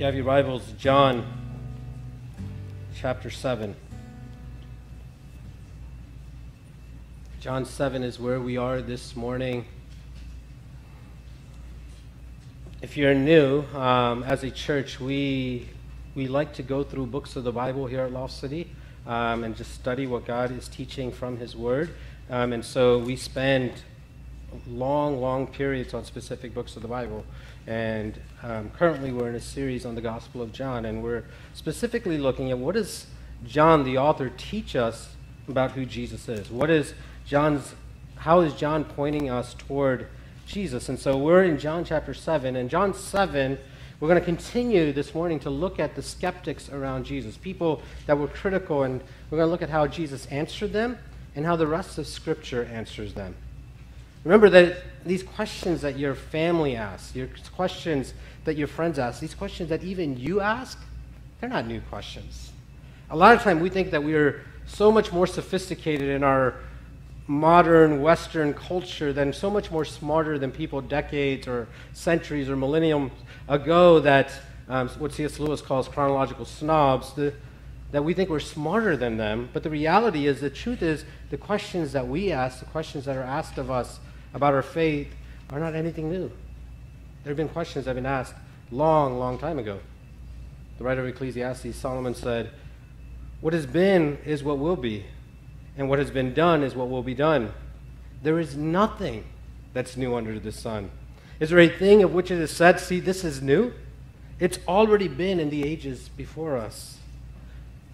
You have your Bibles, John chapter 7. John 7 is where we are this morning. If you're new, um, as a church, we, we like to go through books of the Bible here at Loft City um, and just study what God is teaching from His Word. Um, and so we spend long, long periods on specific books of the Bible. And um, currently, we're in a series on the Gospel of John, and we're specifically looking at what does John, the author, teach us about who Jesus is. What is John's? How is John pointing us toward Jesus? And so we're in John chapter seven, and John seven. We're going to continue this morning to look at the skeptics around Jesus, people that were critical, and we're going to look at how Jesus answered them and how the rest of Scripture answers them. Remember that these questions that your family asks, your questions that your friends ask, these questions that even you ask, they're not new questions. A lot of time we think that we are so much more sophisticated in our modern Western culture than so much more smarter than people decades or centuries or millennium ago that um, what C.S. Lewis calls chronological snobs. The, that we think we're smarter than them, but the reality is, the truth is, the questions that we ask, the questions that are asked of us about our faith are not anything new. There have been questions that have been asked long, long time ago. The writer of Ecclesiastes, Solomon said, What has been is what will be, and what has been done is what will be done. There is nothing that's new under the sun. Is there a thing of which it is said, See, this is new? It's already been in the ages before us.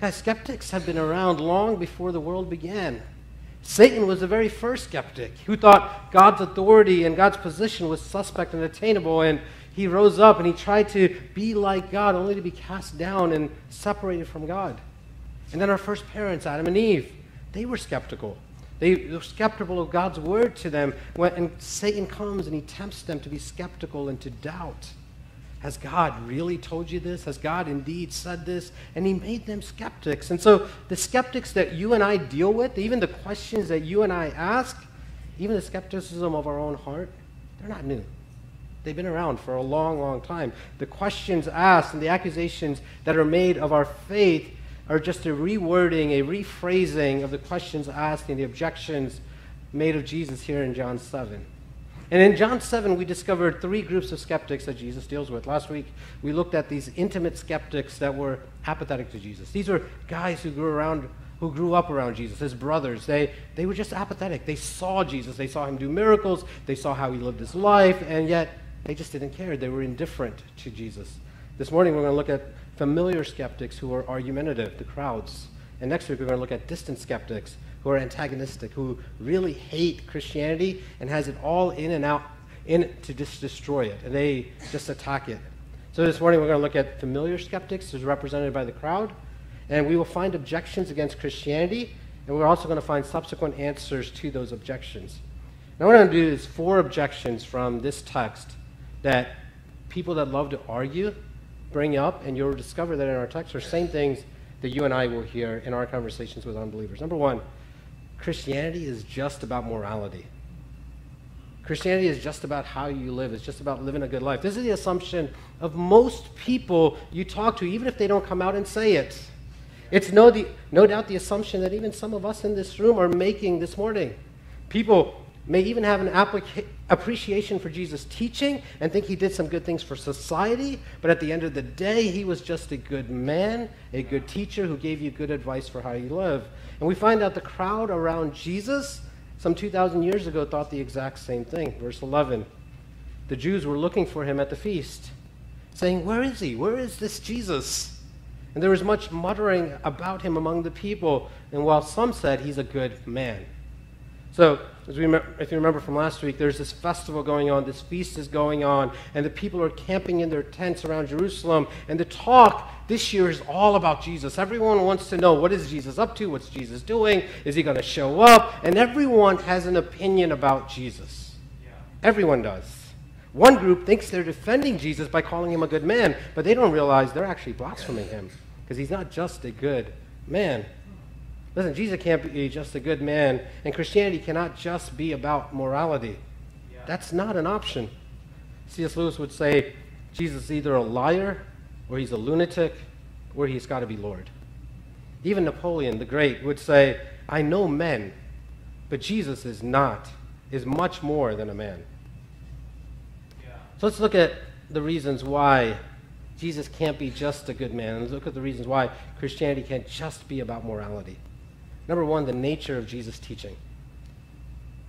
Guys, skeptics have been around long before the world began. Satan was the very first skeptic who thought God's authority and God's position was suspect and attainable, and he rose up and he tried to be like God, only to be cast down and separated from God. And then our first parents, Adam and Eve, they were skeptical. They were skeptical of God's word to them, and Satan comes and he tempts them to be skeptical and to doubt. Has God really told you this? Has God indeed said this? And he made them skeptics. And so the skeptics that you and I deal with, even the questions that you and I ask, even the skepticism of our own heart, they're not new. They've been around for a long, long time. The questions asked and the accusations that are made of our faith are just a rewording, a rephrasing of the questions asked and the objections made of Jesus here in John 7. And in John 7, we discovered three groups of skeptics that Jesus deals with. Last week, we looked at these intimate skeptics that were apathetic to Jesus. These were guys who grew around who grew up around Jesus, his brothers. They, they were just apathetic. They saw Jesus. They saw him do miracles. They saw how he lived his life, and yet they just didn't care. They were indifferent to Jesus. This morning, we're going to look at familiar skeptics who are argumentative, the crowds. And next week, we're going to look at distant skeptics who are antagonistic, who really hate Christianity and has it all in and out in to just destroy it, and they just attack it. So this morning we're going to look at familiar skeptics, who's represented by the crowd, and we will find objections against Christianity, and we're also going to find subsequent answers to those objections. Now what I'm going to do is four objections from this text that people that love to argue bring up, and you'll discover that in our text are same things that you and I will hear in our conversations with unbelievers. Number one, Christianity is just about morality. Christianity is just about how you live. It's just about living a good life. This is the assumption of most people you talk to, even if they don't come out and say it. It's no, the, no doubt the assumption that even some of us in this room are making this morning. People may even have an applica- appreciation for Jesus' teaching and think he did some good things for society, but at the end of the day, he was just a good man, a good teacher who gave you good advice for how you live. And we find out the crowd around Jesus some 2,000 years ago thought the exact same thing. Verse 11 The Jews were looking for him at the feast, saying, Where is he? Where is this Jesus? And there was much muttering about him among the people, and while some said he's a good man. So, as we if you remember from last week, there's this festival going on, this feast is going on, and the people are camping in their tents around Jerusalem. And the talk this year is all about Jesus. Everyone wants to know what is Jesus up to? What's Jesus doing? Is he going to show up? And everyone has an opinion about Jesus. Yeah. Everyone does. One group thinks they're defending Jesus by calling him a good man, but they don't realize they're actually blaspheming him because he's not just a good man. Listen, Jesus can't be just a good man, and Christianity cannot just be about morality. Yeah. That's not an option. C.S. Lewis would say Jesus is either a liar, or he's a lunatic, or he's got to be Lord. Even Napoleon the Great would say, I know men, but Jesus is not, is much more than a man. Yeah. So let's look at the reasons why Jesus can't be just a good man. Let's look at the reasons why Christianity can't just be about morality. Number one, the nature of Jesus' teaching.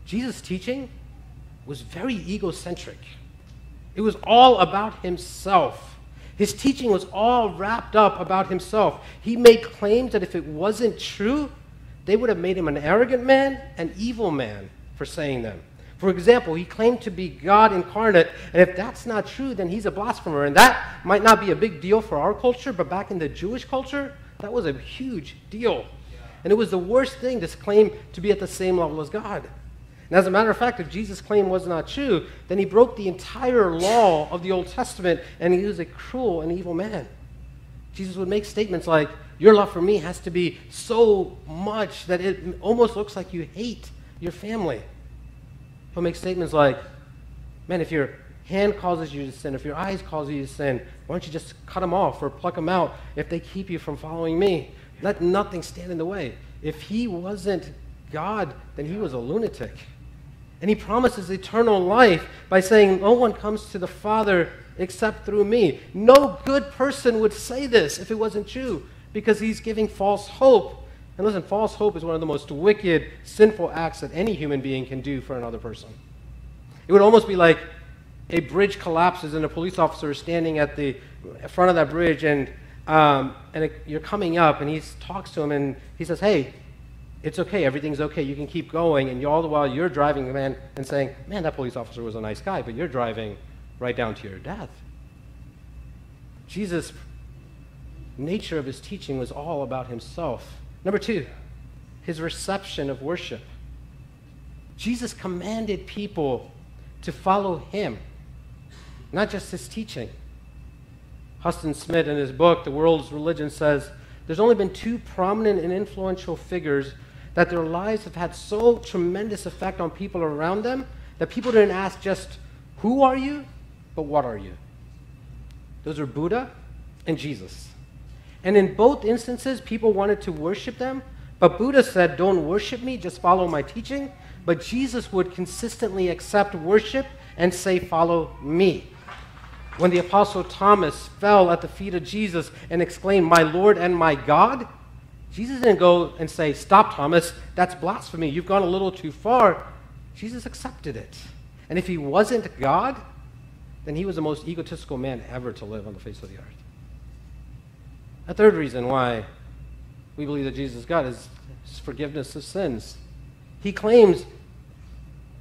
Jesus' teaching was very egocentric. It was all about himself. His teaching was all wrapped up about himself. He made claims that if it wasn't true, they would have made him an arrogant man, an evil man for saying them. For example, he claimed to be God incarnate, and if that's not true, then he's a blasphemer. And that might not be a big deal for our culture, but back in the Jewish culture, that was a huge deal. And it was the worst thing to claim to be at the same level as God. And as a matter of fact, if Jesus' claim was not true, then he broke the entire law of the Old Testament and he was a cruel and evil man. Jesus would make statements like, Your love for me has to be so much that it almost looks like you hate your family. He'll make statements like, Man, if your hand causes you to sin, if your eyes cause you to sin, why don't you just cut them off or pluck them out if they keep you from following me? Let nothing stand in the way. If he wasn't God, then he was a lunatic. And he promises eternal life by saying, No one comes to the Father except through me. No good person would say this if it wasn't true, because he's giving false hope. And listen, false hope is one of the most wicked, sinful acts that any human being can do for another person. It would almost be like a bridge collapses and a police officer is standing at the front of that bridge and, um, and it, you're coming up and he talks to him and he says, Hey, it's okay, everything's okay, you can keep going, and all the while you're driving, the man, and saying, man, that police officer was a nice guy, but you're driving right down to your death. Jesus' nature of his teaching was all about himself. Number two, his reception of worship. Jesus commanded people to follow him, not just his teaching. Huston Smith, in his book, The World's Religion, says there's only been two prominent and influential figures that their lives have had so tremendous effect on people around them that people didn't ask just, who are you, but what are you? Those are Buddha and Jesus. And in both instances, people wanted to worship them, but Buddha said, don't worship me, just follow my teaching. But Jesus would consistently accept worship and say, follow me. When the Apostle Thomas fell at the feet of Jesus and exclaimed, My Lord and my God, Jesus didn't go and say, Stop, Thomas, that's blasphemy. You've gone a little too far. Jesus accepted it. And if he wasn't God, then he was the most egotistical man ever to live on the face of the earth. A third reason why we believe that Jesus is God is forgiveness of sins. He claims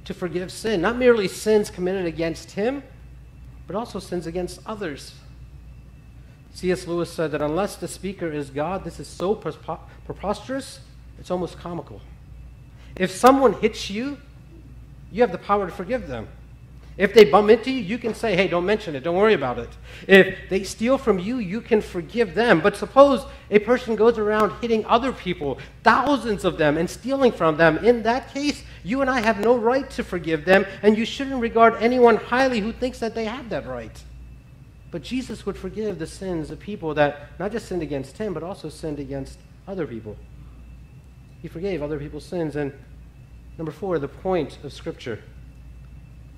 to forgive sin, not merely sins committed against him, but also sins against others. C.S. Lewis said that unless the speaker is God, this is so preposterous, it's almost comical. If someone hits you, you have the power to forgive them. If they bump into you, you can say, hey, don't mention it, don't worry about it. If they steal from you, you can forgive them. But suppose a person goes around hitting other people, thousands of them, and stealing from them. In that case, you and I have no right to forgive them, and you shouldn't regard anyone highly who thinks that they have that right. But Jesus would forgive the sins of people that not just sinned against him, but also sinned against other people. He forgave other people's sins. And number four, the point of Scripture.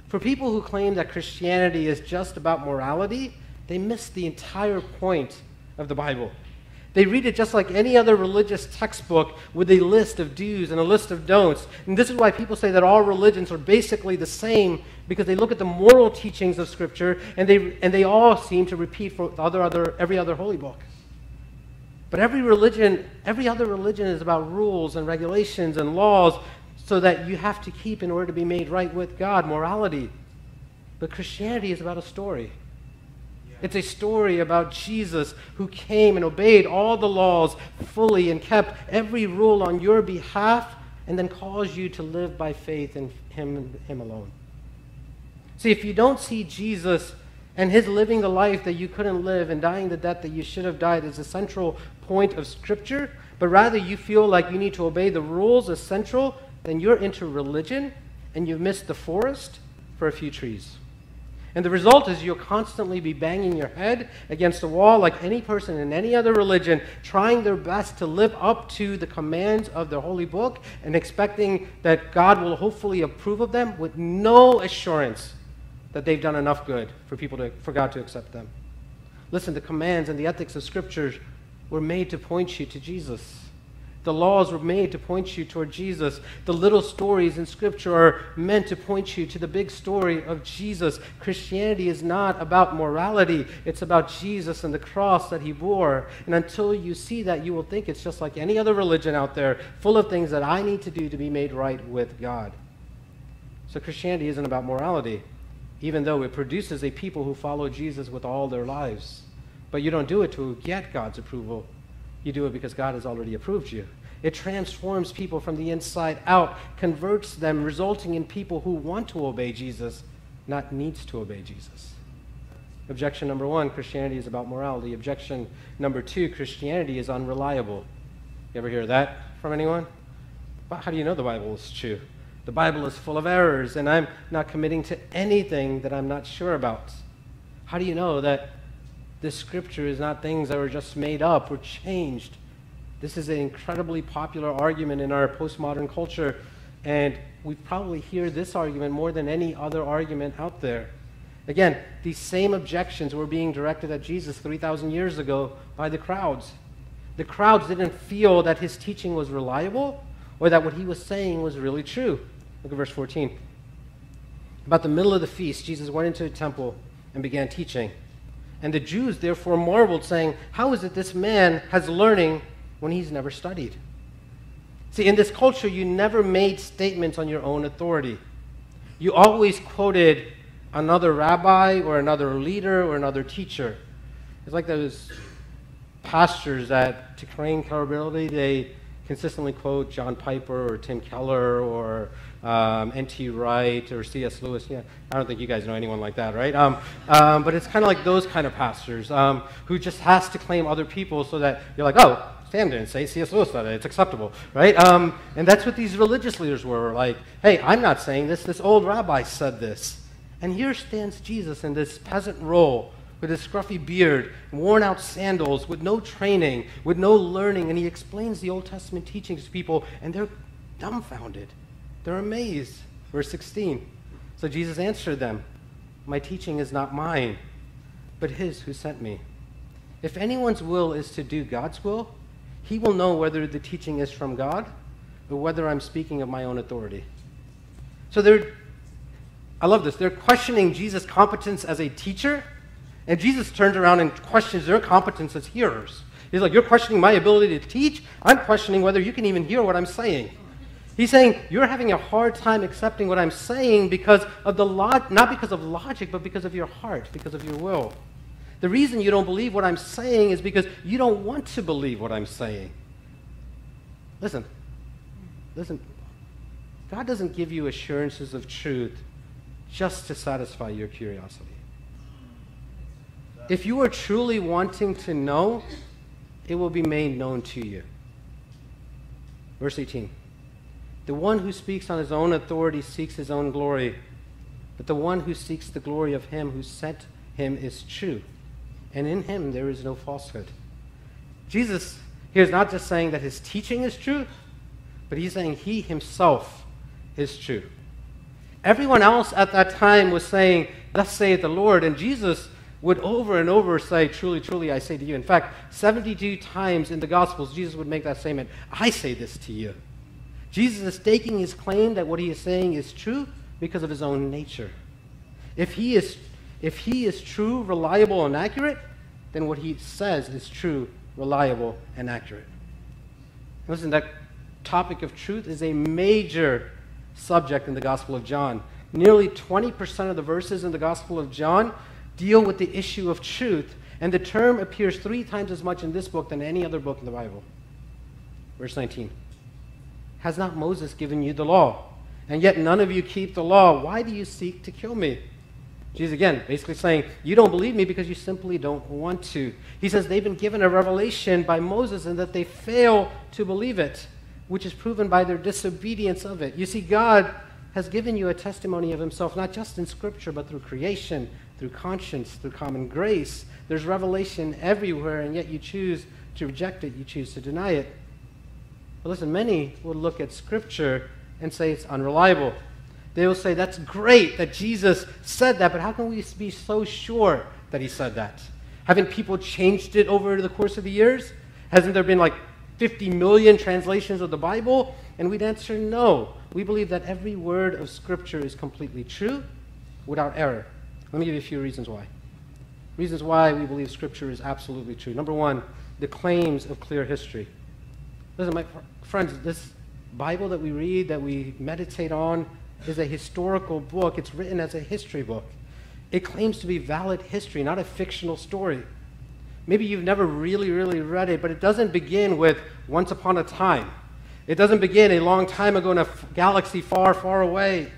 For people who claim that Christianity is just about morality, they miss the entire point of the Bible. They read it just like any other religious textbook with a list of do's and a list of don'ts. And this is why people say that all religions are basically the same because they look at the moral teachings of Scripture and they, and they all seem to repeat for other, other, every other holy book. But every religion, every other religion is about rules and regulations and laws so that you have to keep in order to be made right with God, morality. But Christianity is about a story. It's a story about Jesus who came and obeyed all the laws fully and kept every rule on your behalf and then calls you to live by faith in Him and Him alone. See, if you don't see Jesus and His living the life that you couldn't live and dying the death that you should have died as a central point of Scripture, but rather you feel like you need to obey the rules as central, then you're into religion and you've missed the forest for a few trees. And the result is you'll constantly be banging your head against the wall like any person in any other religion, trying their best to live up to the commands of the holy book and expecting that God will hopefully approve of them with no assurance that they've done enough good for people to, for God to accept them. Listen, the commands and the ethics of scriptures were made to point you to Jesus. The laws were made to point you toward Jesus. The little stories in Scripture are meant to point you to the big story of Jesus. Christianity is not about morality, it's about Jesus and the cross that he bore. And until you see that, you will think it's just like any other religion out there, full of things that I need to do to be made right with God. So Christianity isn't about morality, even though it produces a people who follow Jesus with all their lives. But you don't do it to get God's approval. You do it because God has already approved you. It transforms people from the inside out, converts them, resulting in people who want to obey Jesus, not needs to obey Jesus. Objection number one Christianity is about morality. Objection number two Christianity is unreliable. You ever hear that from anyone? How do you know the Bible is true? The Bible is full of errors, and I'm not committing to anything that I'm not sure about. How do you know that this scripture is not things that were just made up or changed. This is an incredibly popular argument in our postmodern culture, and we probably hear this argument more than any other argument out there. Again, these same objections were being directed at Jesus 3,000 years ago by the crowds. The crowds didn't feel that his teaching was reliable or that what he was saying was really true. Look at verse 14. About the middle of the feast, Jesus went into the temple and began teaching. And the Jews therefore marveled, saying, How is it this man has learning when he's never studied? See, in this culture, you never made statements on your own authority. You always quoted another rabbi or another leader or another teacher. It's like those pastors that, to claim credibility, they consistently quote John Piper or Tim Keller or um, N.T. Wright or C.S. Lewis. Yeah, I don't think you guys know anyone like that, right? Um, um, but it's kind of like those kind of pastors um, who just has to claim other people so that you're like, oh, Sam didn't say C.S. Lewis said it. It's acceptable, right? Um, and that's what these religious leaders were like. Hey, I'm not saying this. This old rabbi said this. And here stands Jesus in this peasant role with his scruffy beard, worn out sandals, with no training, with no learning, and he explains the Old Testament teachings to people, and they're dumbfounded. They're amazed. Verse 16. So Jesus answered them, My teaching is not mine, but his who sent me. If anyone's will is to do God's will, he will know whether the teaching is from God or whether I'm speaking of my own authority. So they're, I love this, they're questioning Jesus' competence as a teacher, and Jesus turns around and questions their competence as hearers. He's like, You're questioning my ability to teach? I'm questioning whether you can even hear what I'm saying. He's saying you're having a hard time accepting what I'm saying because of the log- not because of logic, but because of your heart, because of your will. The reason you don't believe what I'm saying is because you don't want to believe what I'm saying. Listen, listen. God doesn't give you assurances of truth just to satisfy your curiosity. If you are truly wanting to know, it will be made known to you. Verse 18. The one who speaks on his own authority seeks his own glory, but the one who seeks the glory of him who sent him is true, and in him there is no falsehood. Jesus here is not just saying that his teaching is true, but he's saying he himself is true. Everyone else at that time was saying, Thus saith the Lord, and Jesus would over and over say, Truly, truly, I say to you. In fact, 72 times in the Gospels, Jesus would make that statement I say this to you. Jesus is staking his claim that what he is saying is true because of his own nature. If he is, if he is true, reliable, and accurate, then what he says is true, reliable, and accurate. Listen, that topic of truth is a major subject in the Gospel of John. Nearly 20% of the verses in the Gospel of John deal with the issue of truth, and the term appears three times as much in this book than any other book in the Bible. Verse 19. Has not Moses given you the law? And yet none of you keep the law. Why do you seek to kill me? Jesus again basically saying, You don't believe me because you simply don't want to. He says they've been given a revelation by Moses and that they fail to believe it, which is proven by their disobedience of it. You see, God has given you a testimony of himself, not just in Scripture, but through creation, through conscience, through common grace. There's revelation everywhere, and yet you choose to reject it, you choose to deny it. But listen, many will look at Scripture and say it's unreliable. They will say, that's great that Jesus said that, but how can we be so sure that he said that? Haven't people changed it over the course of the years? Hasn't there been like 50 million translations of the Bible? And we'd answer no. We believe that every word of Scripture is completely true without error. Let me give you a few reasons why. Reasons why we believe Scripture is absolutely true. Number one, the claims of clear history. Listen, my friends, this Bible that we read, that we meditate on, is a historical book. It's written as a history book. It claims to be valid history, not a fictional story. Maybe you've never really, really read it, but it doesn't begin with once upon a time. It doesn't begin a long time ago in a galaxy far, far away.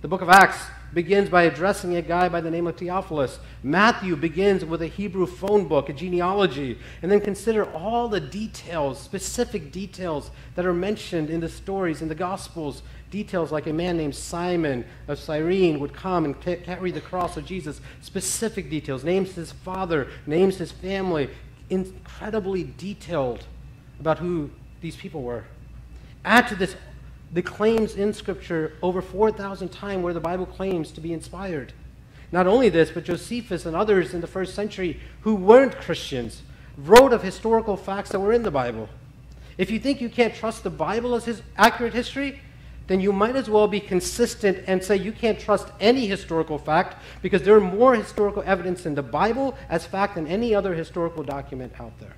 The book of Acts begins by addressing a guy by the name of Theophilus. Matthew begins with a Hebrew phone book, a genealogy, and then consider all the details, specific details that are mentioned in the stories in the Gospels. Details like a man named Simon of Cyrene would come and carry the cross of Jesus. Specific details, names his father, names his family, incredibly detailed about who these people were. Add to this the claims in Scripture over 4,000 times where the Bible claims to be inspired. Not only this, but Josephus and others in the first century who weren't Christians wrote of historical facts that were in the Bible. If you think you can't trust the Bible as his accurate history, then you might as well be consistent and say you can't trust any historical fact because there are more historical evidence in the Bible as fact than any other historical document out there.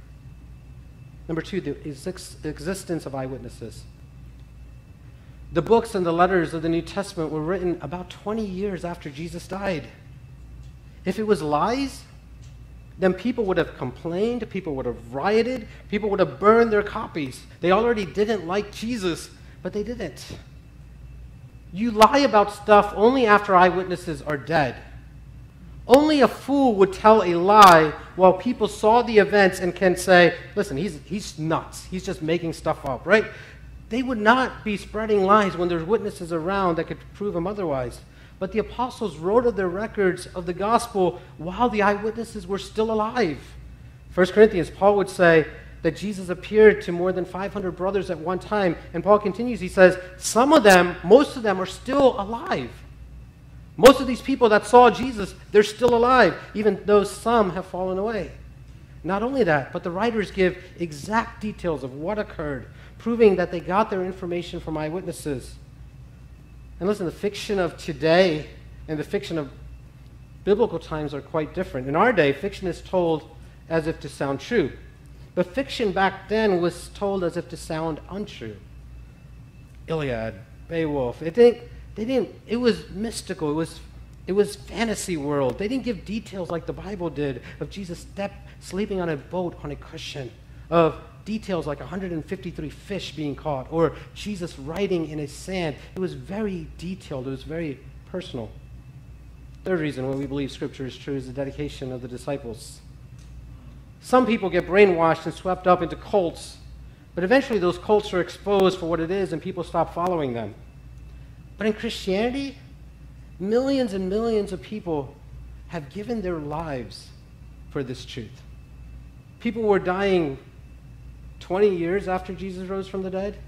Number two, the existence of eyewitnesses. The books and the letters of the New Testament were written about 20 years after Jesus died. If it was lies, then people would have complained, people would have rioted, people would have burned their copies. They already didn't like Jesus, but they didn't. You lie about stuff only after eyewitnesses are dead. Only a fool would tell a lie while people saw the events and can say, listen, he's, he's nuts. He's just making stuff up, right? They would not be spreading lies when there's witnesses around that could prove them otherwise. But the apostles wrote of their records of the gospel while the eyewitnesses were still alive. 1 Corinthians, Paul would say that Jesus appeared to more than 500 brothers at one time. And Paul continues, he says, some of them, most of them, are still alive. Most of these people that saw Jesus, they're still alive, even though some have fallen away. Not only that, but the writers give exact details of what occurred, proving that they got their information from eyewitnesses. And listen, the fiction of today and the fiction of biblical times are quite different. In our day, fiction is told as if to sound true. But fiction back then was told as if to sound untrue. Iliad, Beowulf, it didn't, they didn't, it was mystical. It was, it was fantasy world. They didn't give details like the Bible did of Jesus step, sleeping on a boat on a cushion, of details like 153 fish being caught or Jesus writing in a sand. It was very detailed, it was very personal. Third reason why we believe Scripture is true is the dedication of the disciples. Some people get brainwashed and swept up into cults, but eventually those cults are exposed for what it is and people stop following them. But in Christianity, millions and millions of people have given their lives for this truth. People were dying 20 years after Jesus rose from the dead.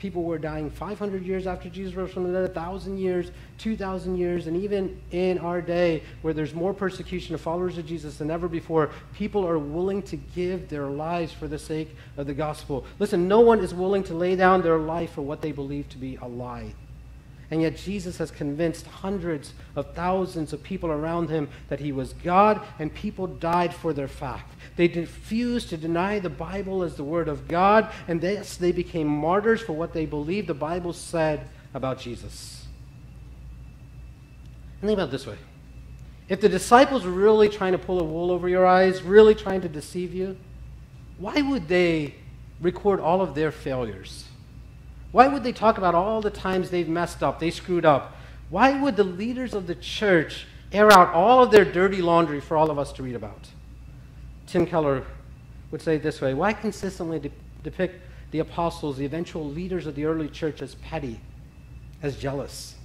People were dying 500 years after Jesus rose from the dead, 1,000 years, 2,000 years, and even in our day where there's more persecution of followers of Jesus than ever before, people are willing to give their lives for the sake of the gospel. Listen, no one is willing to lay down their life for what they believe to be a lie. And yet, Jesus has convinced hundreds of thousands of people around him that he was God, and people died for their fact. They refused to deny the Bible as the Word of God, and thus they became martyrs for what they believed the Bible said about Jesus. And think about it this way if the disciples were really trying to pull a wool over your eyes, really trying to deceive you, why would they record all of their failures? Why would they talk about all the times they've messed up, they screwed up? Why would the leaders of the church air out all of their dirty laundry for all of us to read about? Tim Keller would say this way Why consistently de- depict the apostles, the eventual leaders of the early church, as petty, as jealous,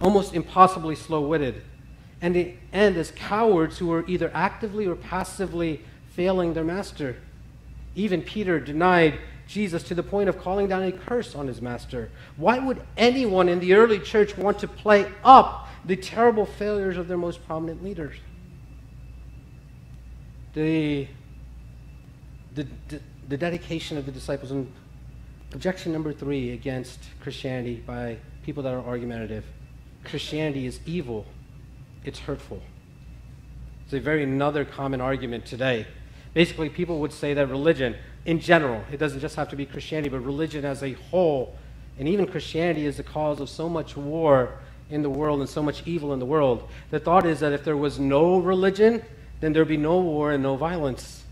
almost impossibly slow witted, and, and as cowards who were either actively or passively failing their master. Even Peter denied Jesus to the point of calling down a curse on his master. Why would anyone in the early church want to play up the terrible failures of their most prominent leaders? The, the, the, the dedication of the disciples. And objection number three against Christianity by people that are argumentative Christianity is evil, it's hurtful. It's a very another common argument today. Basically, people would say that religion, in general, it doesn't just have to be Christianity, but religion as a whole, and even Christianity is the cause of so much war in the world and so much evil in the world. The thought is that if there was no religion, then there'd be no war and no violence.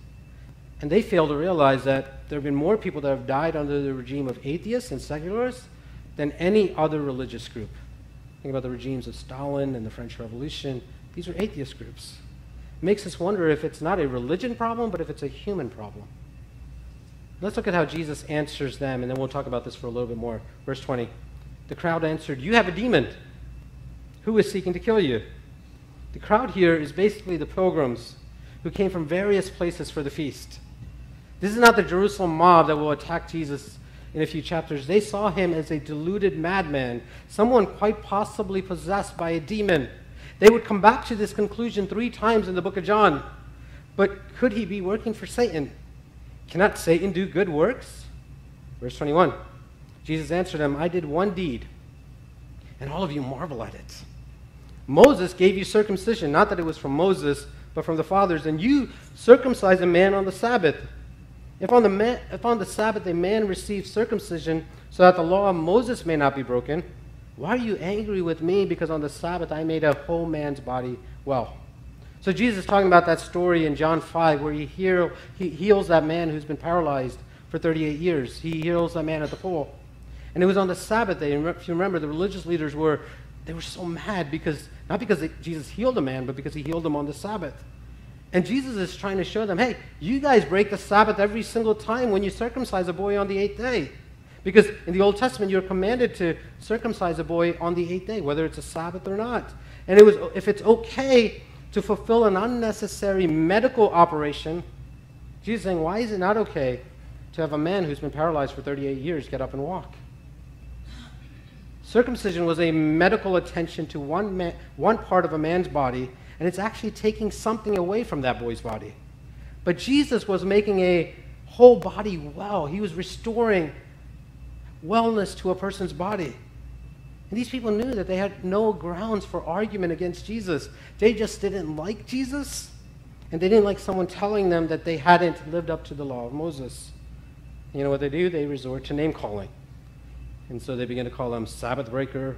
And they fail to realize that there have been more people that have died under the regime of atheists and secularists than any other religious group. Think about the regimes of Stalin and the French Revolution. These are atheist groups. It makes us wonder if it's not a religion problem, but if it's a human problem. Let's look at how Jesus answers them, and then we'll talk about this for a little bit more. Verse 20. The crowd answered, You have a demon. Who is seeking to kill you? The crowd here is basically the pilgrims who came from various places for the feast. This is not the Jerusalem mob that will attack Jesus in a few chapters. They saw him as a deluded madman, someone quite possibly possessed by a demon. They would come back to this conclusion three times in the book of John. But could he be working for Satan? Cannot Satan do good works? Verse 21 Jesus answered them, I did one deed, and all of you marvel at it. Moses gave you circumcision, not that it was from Moses, but from the fathers, and you circumcise a man on the Sabbath. If on the, man, if on the Sabbath a man receives circumcision so that the law of Moses may not be broken, why are you angry with me because on the Sabbath I made a whole man's body well? So Jesus is talking about that story in John 5 where he, heal, he heals that man who's been paralyzed for 38 years. He heals that man at the pool. And it was on the Sabbath day. And if you remember, the religious leaders were, they were so mad because, not because Jesus healed a man, but because he healed him on the Sabbath. And Jesus is trying to show them, hey, you guys break the Sabbath every single time when you circumcise a boy on the eighth day. Because in the Old Testament, you're commanded to circumcise a boy on the eighth day, whether it's a Sabbath or not. And it was, if it's okay to fulfill an unnecessary medical operation, Jesus saying, why is it not okay to have a man who's been paralyzed for 38 years get up and walk? Circumcision was a medical attention to one, man, one part of a man's body and it's actually taking something away from that boy's body. But Jesus was making a whole body well. He was restoring wellness to a person's body. And these people knew that they had no grounds for argument against Jesus. They just didn't like Jesus, and they didn't like someone telling them that they hadn't lived up to the law of Moses. You know what they do? They resort to name calling. And so they begin to call him Sabbath breaker,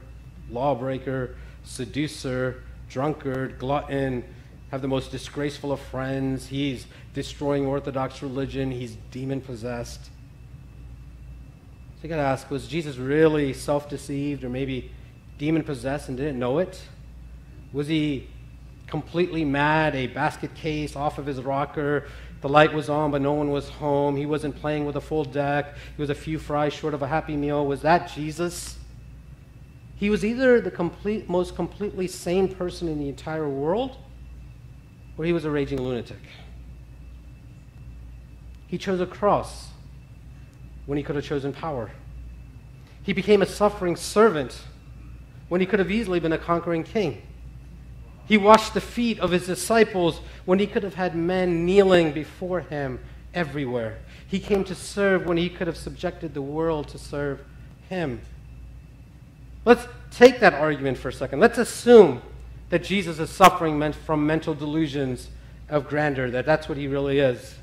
lawbreaker, seducer, drunkard, glutton, have the most disgraceful of friends. He's destroying Orthodox religion. He's demon possessed. So you got to ask was Jesus really self deceived or maybe demon possessed and didn't know it? Was he completely mad, a basket case off of his rocker? The light was on, but no one was home. He wasn't playing with a full deck. He was a few fries short of a happy meal. Was that Jesus? He was either the complete, most completely sane person in the entire world, or he was a raging lunatic. He chose a cross when he could have chosen power. He became a suffering servant when he could have easily been a conquering king. He washed the feet of his disciples when he could have had men kneeling before him everywhere. He came to serve when he could have subjected the world to serve him. Let's take that argument for a second. Let's assume that Jesus is suffering meant from mental delusions of grandeur, that that's what he really is.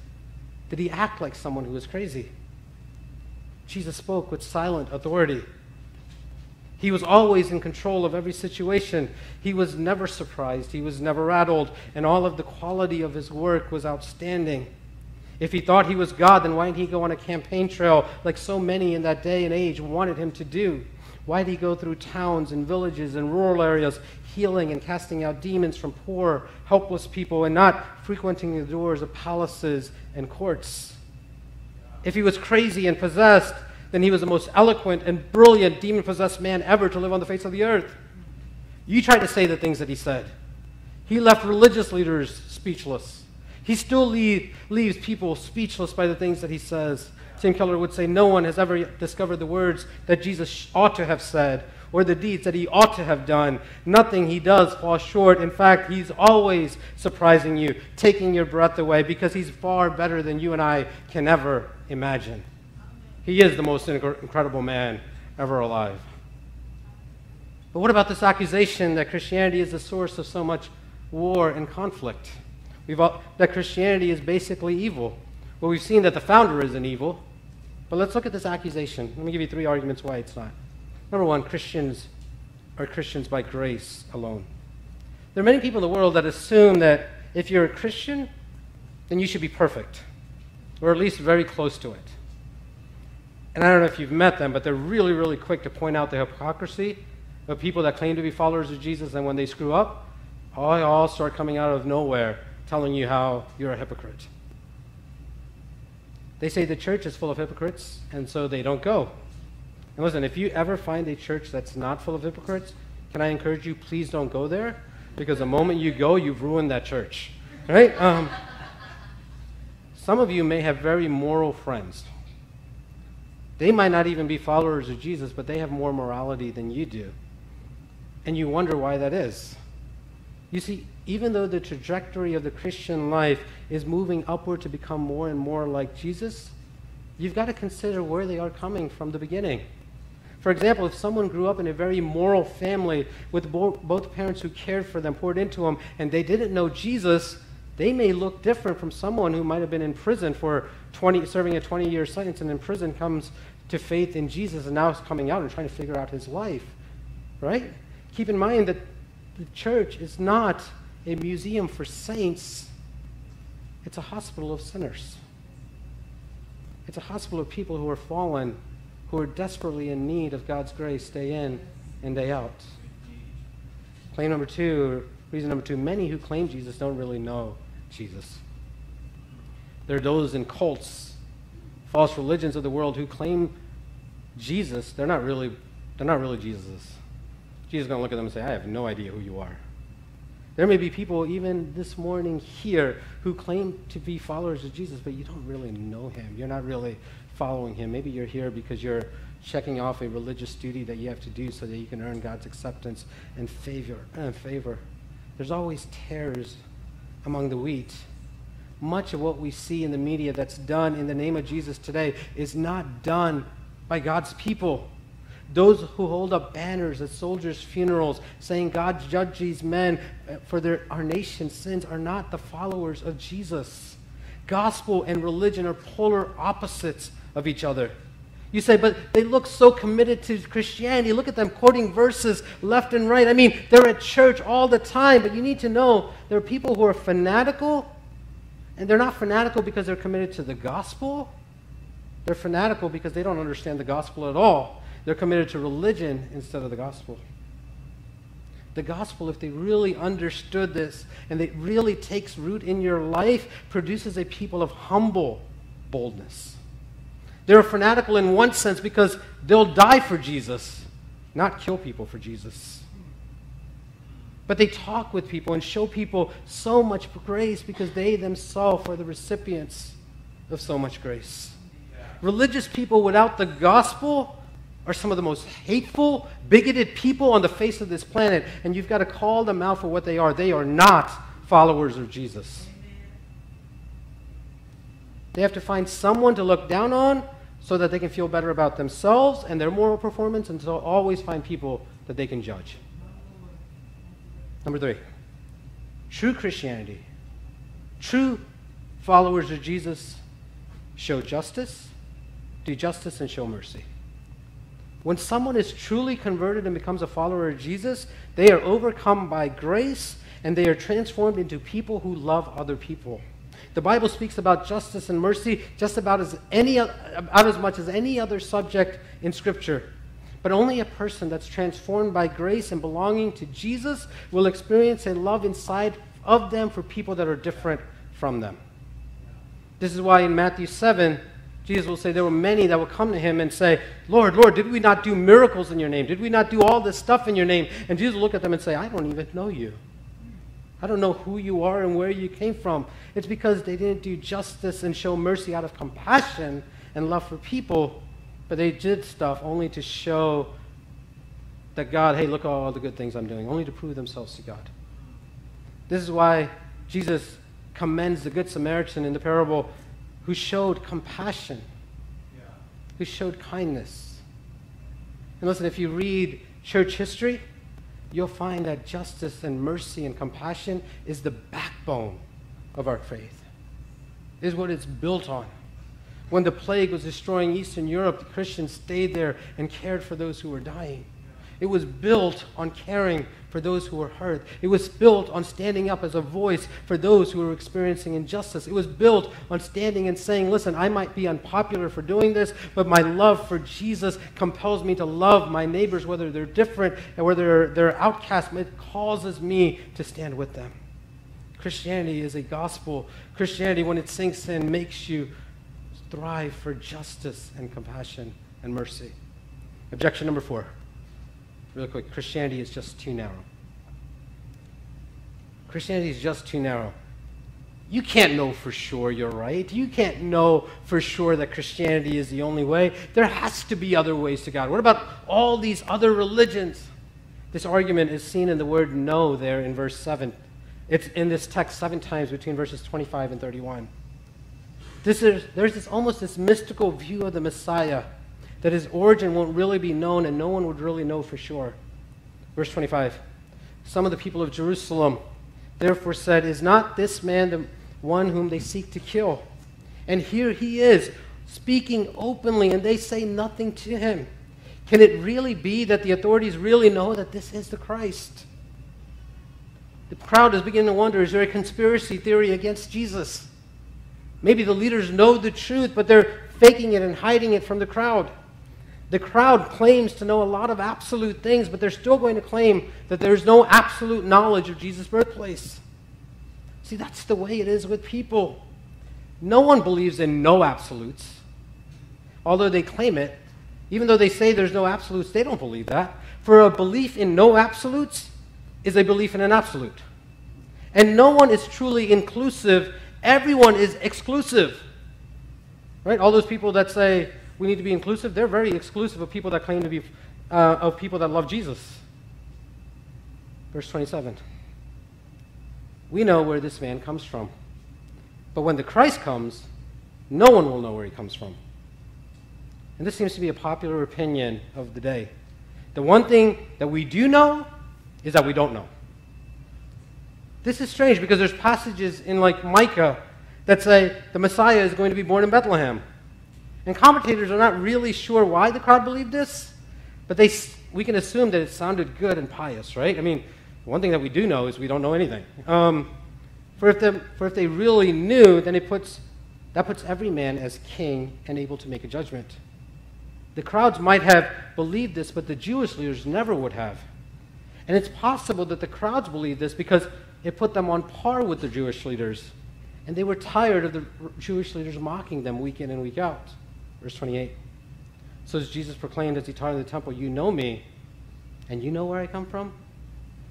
Did he act like someone who was crazy? Jesus spoke with silent authority. He was always in control of every situation. He was never surprised. He was never rattled. And all of the quality of his work was outstanding. If he thought he was God, then why didn't he go on a campaign trail like so many in that day and age wanted him to do? Why did he go through towns and villages and rural areas, healing and casting out demons from poor, helpless people, and not frequenting the doors of palaces and courts? If he was crazy and possessed, then he was the most eloquent and brilliant demon possessed man ever to live on the face of the earth. You try to say the things that he said. He left religious leaders speechless. He still leave, leaves people speechless by the things that he says. Tim Keller would say, No one has ever discovered the words that Jesus ought to have said or the deeds that he ought to have done. Nothing he does falls short. In fact, he's always surprising you, taking your breath away because he's far better than you and I can ever imagine. He is the most incredible man ever alive. But what about this accusation that Christianity is the source of so much war and conflict? We've all, that Christianity is basically evil. Well, we've seen that the founder isn't evil. But let's look at this accusation. Let me give you three arguments why it's not. Number one, Christians are Christians by grace alone. There are many people in the world that assume that if you're a Christian, then you should be perfect, or at least very close to it. And I don't know if you've met them, but they're really, really quick to point out the hypocrisy of people that claim to be followers of Jesus, and when they screw up, all, all start coming out of nowhere telling you how you're a hypocrite. They say the church is full of hypocrites, and so they don't go. And listen, if you ever find a church that's not full of hypocrites, can I encourage you, please don't go there, because the moment you go, you've ruined that church. Right? Um, some of you may have very moral friends. They might not even be followers of Jesus, but they have more morality than you do. And you wonder why that is. You see, even though the trajectory of the Christian life is moving upward to become more and more like Jesus, you've got to consider where they are coming from the beginning. For example, if someone grew up in a very moral family with bo- both parents who cared for them, poured into them, and they didn't know Jesus, they may look different from someone who might have been in prison for 20, serving a 20 year sentence and in prison comes to faith in Jesus and now is coming out and trying to figure out his life. Right? Keep in mind that the church is not a museum for saints, it's a hospital of sinners. It's a hospital of people who are fallen, who are desperately in need of God's grace day in and day out. Claim number two, reason number two many who claim Jesus don't really know Jesus. There are those in cults, false religions of the world who claim Jesus, they're not really, they're not really Jesus. Jesus is going to look at them and say, I have no idea who you are. There may be people even this morning here who claim to be followers of Jesus, but you don't really know him. You're not really following him. Maybe you're here because you're checking off a religious duty that you have to do so that you can earn God's acceptance and favor. And favor. There's always tares among the wheat. Much of what we see in the media that's done in the name of Jesus today is not done by God's people. Those who hold up banners at soldiers' funerals saying God judge these men uh, for their, our nation's sins are not the followers of Jesus. Gospel and religion are polar opposites of each other. You say, but they look so committed to Christianity. Look at them quoting verses left and right. I mean, they're at church all the time, but you need to know there are people who are fanatical, and they're not fanatical because they're committed to the gospel. They're fanatical because they don't understand the gospel at all. They're committed to religion instead of the gospel. The gospel, if they really understood this and it really takes root in your life, produces a people of humble boldness. They're fanatical in one sense because they'll die for Jesus, not kill people for Jesus. But they talk with people and show people so much grace because they themselves are the recipients of so much grace. Religious people without the gospel are some of the most hateful, bigoted people on the face of this planet, and you've got to call them out for what they are. They are not followers of Jesus. They have to find someone to look down on so that they can feel better about themselves and their moral performance, and so always find people that they can judge. Number three, true Christianity, true followers of Jesus show justice, do justice, and show mercy. When someone is truly converted and becomes a follower of Jesus, they are overcome by grace and they are transformed into people who love other people. The Bible speaks about justice and mercy just about as, any, about as much as any other subject in Scripture. But only a person that's transformed by grace and belonging to Jesus will experience a love inside of them for people that are different from them. This is why in Matthew 7, Jesus will say there were many that will come to him and say, Lord, Lord, did we not do miracles in your name? Did we not do all this stuff in your name? And Jesus will look at them and say, I don't even know you. I don't know who you are and where you came from. It's because they didn't do justice and show mercy out of compassion and love for people, but they did stuff only to show that God, hey, look at all the good things I'm doing, only to prove themselves to God. This is why Jesus commends the Good Samaritan in the parable who showed compassion, yeah. who showed kindness. And listen, if you read church history, you'll find that justice and mercy and compassion is the backbone of our faith, is what it's built on. When the plague was destroying Eastern Europe, the Christians stayed there and cared for those who were dying. It was built on caring for those who were hurt. It was built on standing up as a voice for those who were experiencing injustice. It was built on standing and saying, Listen, I might be unpopular for doing this, but my love for Jesus compels me to love my neighbors, whether they're different and whether they're outcasts. It causes me to stand with them. Christianity is a gospel. Christianity, when it sinks in, makes you thrive for justice and compassion and mercy. Objection number four real quick Christianity is just too narrow. Christianity is just too narrow. You can't know for sure you're right. You can't know for sure that Christianity is the only way. There has to be other ways to God. What about all these other religions? This argument is seen in the word know there in verse 7. It's in this text seven times between verses 25 and 31. This is, there's this, almost this mystical view of the Messiah that his origin won't really be known and no one would really know for sure. Verse 25 Some of the people of Jerusalem therefore said, Is not this man the one whom they seek to kill? And here he is, speaking openly, and they say nothing to him. Can it really be that the authorities really know that this is the Christ? The crowd is beginning to wonder is there a conspiracy theory against Jesus? Maybe the leaders know the truth, but they're faking it and hiding it from the crowd. The crowd claims to know a lot of absolute things, but they're still going to claim that there's no absolute knowledge of Jesus' birthplace. See, that's the way it is with people. No one believes in no absolutes, although they claim it. Even though they say there's no absolutes, they don't believe that. For a belief in no absolutes is a belief in an absolute. And no one is truly inclusive, everyone is exclusive. Right? All those people that say, we need to be inclusive. They're very exclusive of people that claim to be, uh, of people that love Jesus. Verse 27. We know where this man comes from. But when the Christ comes, no one will know where he comes from. And this seems to be a popular opinion of the day. The one thing that we do know is that we don't know. This is strange because there's passages in like Micah that say the Messiah is going to be born in Bethlehem. And commentators are not really sure why the crowd believed this, but they, we can assume that it sounded good and pious, right? I mean, one thing that we do know is we don't know anything. Um, for, if the, for if they really knew, then it puts, that puts every man as king and able to make a judgment. The crowds might have believed this, but the Jewish leaders never would have. And it's possible that the crowds believed this because it put them on par with the Jewish leaders. And they were tired of the Jewish leaders mocking them week in and week out. Verse 28. So as Jesus proclaimed as he taught in the temple, You know me, and you know where I come from?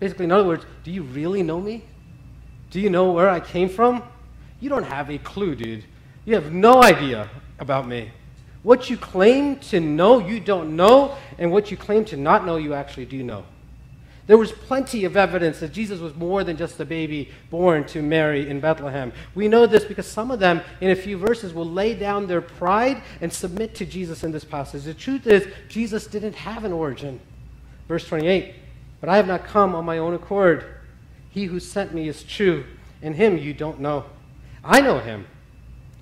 Basically, in other words, do you really know me? Do you know where I came from? You don't have a clue, dude. You have no idea about me. What you claim to know, you don't know, and what you claim to not know, you actually do know. There was plenty of evidence that Jesus was more than just a baby born to Mary in Bethlehem. We know this because some of them, in a few verses, will lay down their pride and submit to Jesus in this passage. The truth is, Jesus didn't have an origin. Verse 28 But I have not come on my own accord. He who sent me is true, and him you don't know. I know him,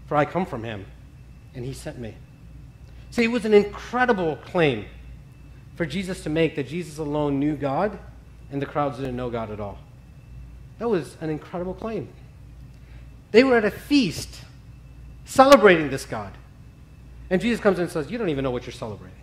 for I come from him, and he sent me. See, it was an incredible claim for Jesus to make that Jesus alone knew God and the crowds didn't know God at all. That was an incredible claim. They were at a feast celebrating this God. And Jesus comes in and says, You don't even know what you're celebrating.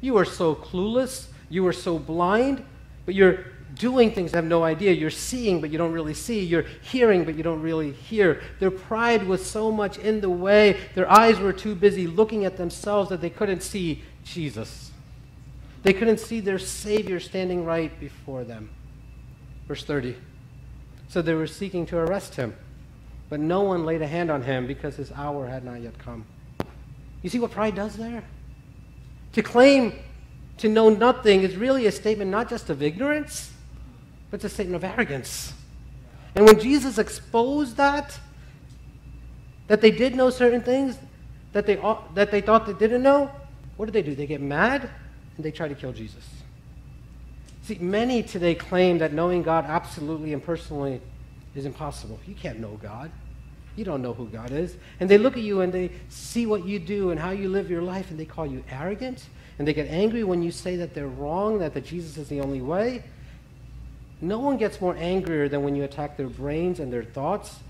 You are so clueless. You are so blind. But you're doing things, have no idea. You're seeing, but you don't really see. You're hearing, but you don't really hear. Their pride was so much in the way, their eyes were too busy looking at themselves that they couldn't see Jesus. They couldn't see their Savior standing right before them. Verse 30. So they were seeking to arrest him, but no one laid a hand on him because his hour had not yet come. You see what pride does there? To claim to know nothing is really a statement not just of ignorance, but it's a statement of arrogance. And when Jesus exposed that, that they did know certain things that they, that they thought they didn't know, what did they do? They get mad and they try to kill Jesus. See, many today claim that knowing God absolutely and personally is impossible. You can't know God. You don't know who God is. And they look at you and they see what you do and how you live your life and they call you arrogant and they get angry when you say that they're wrong, that, that Jesus is the only way. No one gets more angrier than when you attack their brains and their thoughts,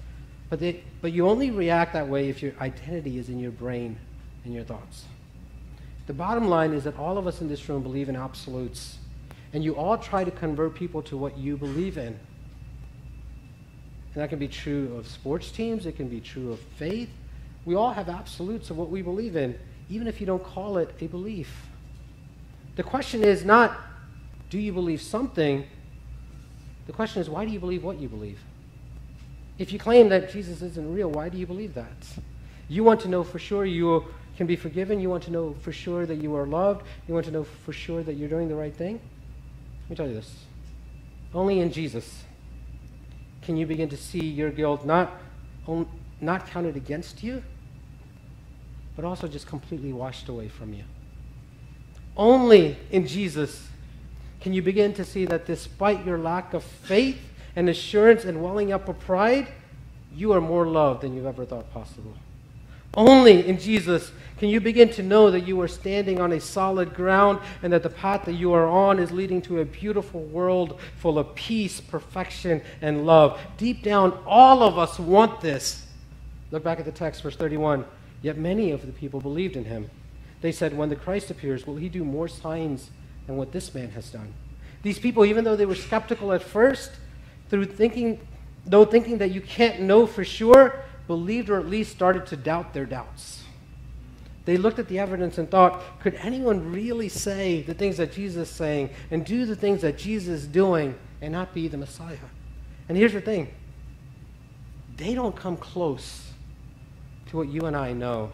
but, they, but you only react that way if your identity is in your brain and your thoughts. The bottom line is that all of us in this room believe in absolutes, and you all try to convert people to what you believe in. And that can be true of sports teams, it can be true of faith. We all have absolutes of what we believe in, even if you don't call it a belief. The question is not, do you believe something? The question is, why do you believe what you believe? If you claim that Jesus isn't real, why do you believe that? You want to know for sure you can be forgiven. You want to know for sure that you are loved. You want to know for sure that you're doing the right thing. Let me tell you this. Only in Jesus can you begin to see your guilt not, not counted against you, but also just completely washed away from you. Only in Jesus can you begin to see that despite your lack of faith and assurance and welling up of pride, you are more loved than you've ever thought possible. Only in Jesus can you begin to know that you are standing on a solid ground and that the path that you are on is leading to a beautiful world full of peace, perfection, and love. Deep down, all of us want this. Look back at the text, verse 31. Yet many of the people believed in him. They said, When the Christ appears, will he do more signs than what this man has done? These people, even though they were skeptical at first, through thinking, though thinking that you can't know for sure, believed or at least started to doubt their doubts. They looked at the evidence and thought, could anyone really say the things that Jesus is saying and do the things that Jesus is doing and not be the Messiah? And here's the thing they don't come close to what you and I know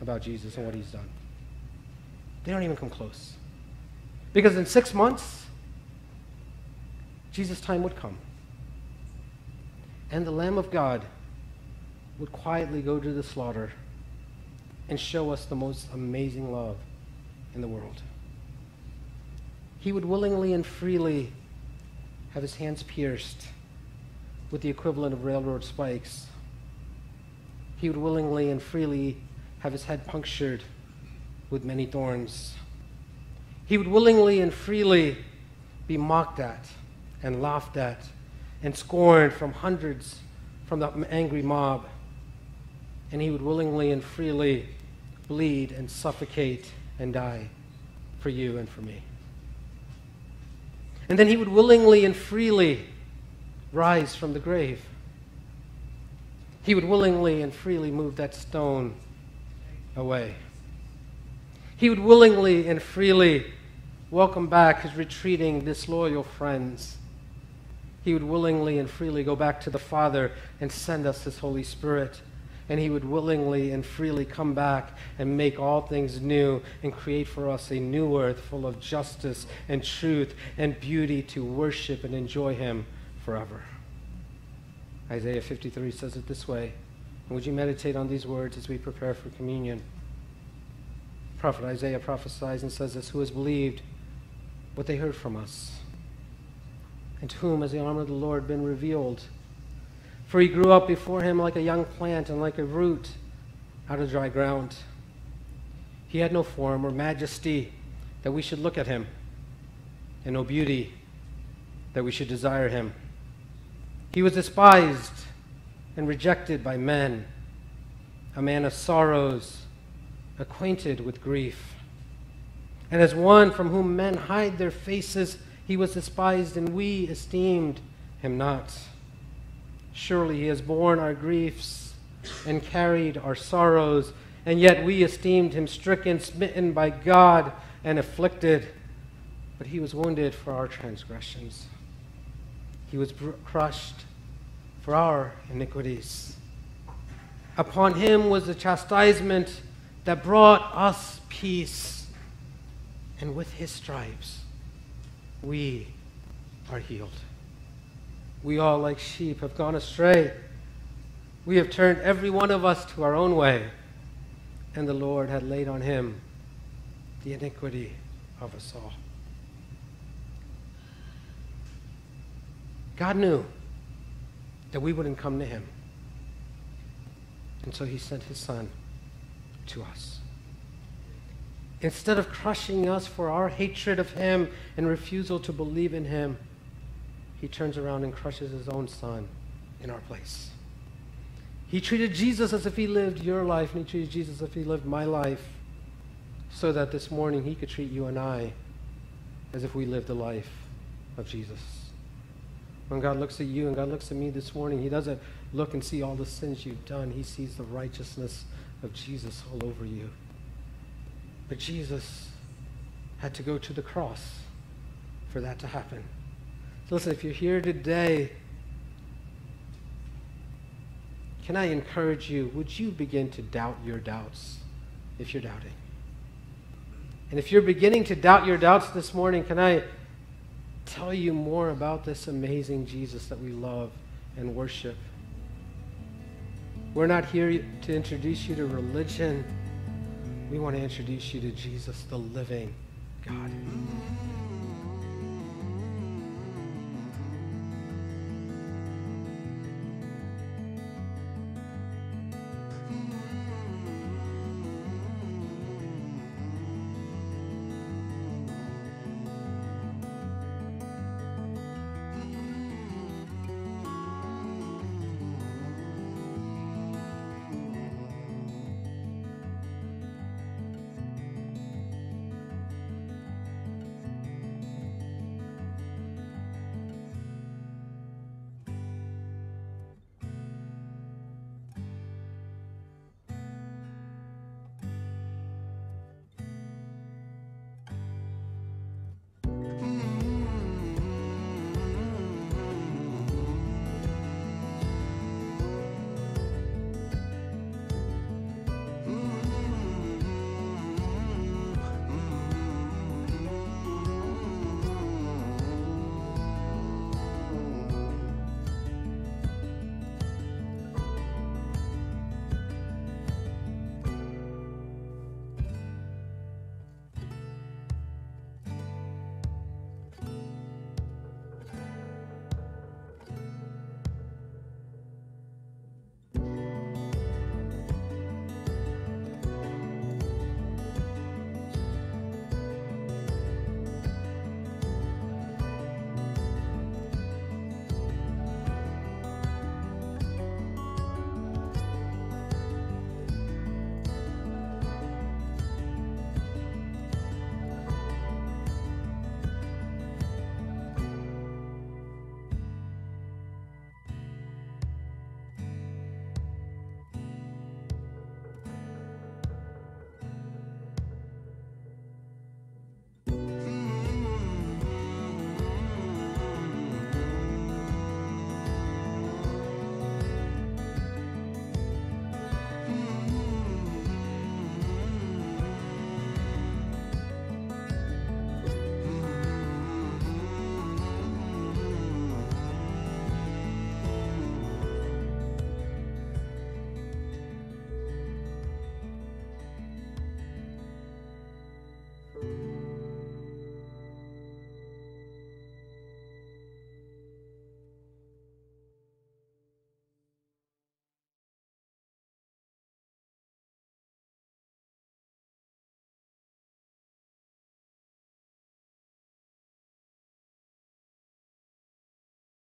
about Jesus and what he's done. They don't even come close. Because in six months, Jesus' time would come. And the Lamb of God would quietly go to the slaughter and show us the most amazing love in the world. He would willingly and freely have his hands pierced with the equivalent of railroad spikes. He would willingly and freely have his head punctured with many thorns. He would willingly and freely be mocked at and laughed at and scorned from hundreds from the angry mob. And he would willingly and freely bleed and suffocate and die for you and for me. And then he would willingly and freely rise from the grave. He would willingly and freely move that stone away. He would willingly and freely welcome back his retreating, disloyal friends. He would willingly and freely go back to the Father and send us his Holy Spirit. And he would willingly and freely come back and make all things new and create for us a new earth full of justice and truth and beauty to worship and enjoy him forever. Isaiah 53 says it this way. Would you meditate on these words as we prepare for communion? prophet Isaiah prophesies and says this Who has believed what they heard from us? And to whom has the arm of the Lord been revealed? For he grew up before him like a young plant and like a root out of dry ground. He had no form or majesty that we should look at him, and no beauty that we should desire him. He was despised and rejected by men, a man of sorrows acquainted with grief. And as one from whom men hide their faces, He was despised, and we esteemed him not. Surely he has borne our griefs and carried our sorrows, and yet we esteemed him stricken, smitten by God, and afflicted. But he was wounded for our transgressions, he was crushed for our iniquities. Upon him was the chastisement that brought us peace, and with his stripes we are healed. We all, like sheep, have gone astray. We have turned every one of us to our own way, and the Lord had laid on him the iniquity of us all. God knew that we wouldn't come to him. And so he sent his son to us. Instead of crushing us for our hatred of him and refusal to believe in him, he turns around and crushes his own son in our place. He treated Jesus as if he lived your life, and he treated Jesus as if he lived my life, so that this morning he could treat you and I as if we lived the life of Jesus. When God looks at you and God looks at me this morning, he doesn't look and see all the sins you've done. He sees the righteousness of Jesus all over you. But Jesus had to go to the cross for that to happen. So listen, if you're here today, can I encourage you, would you begin to doubt your doubts if you're doubting? And if you're beginning to doubt your doubts this morning, can I tell you more about this amazing Jesus that we love and worship? We're not here to introduce you to religion we want to introduce you to Jesus, the living God.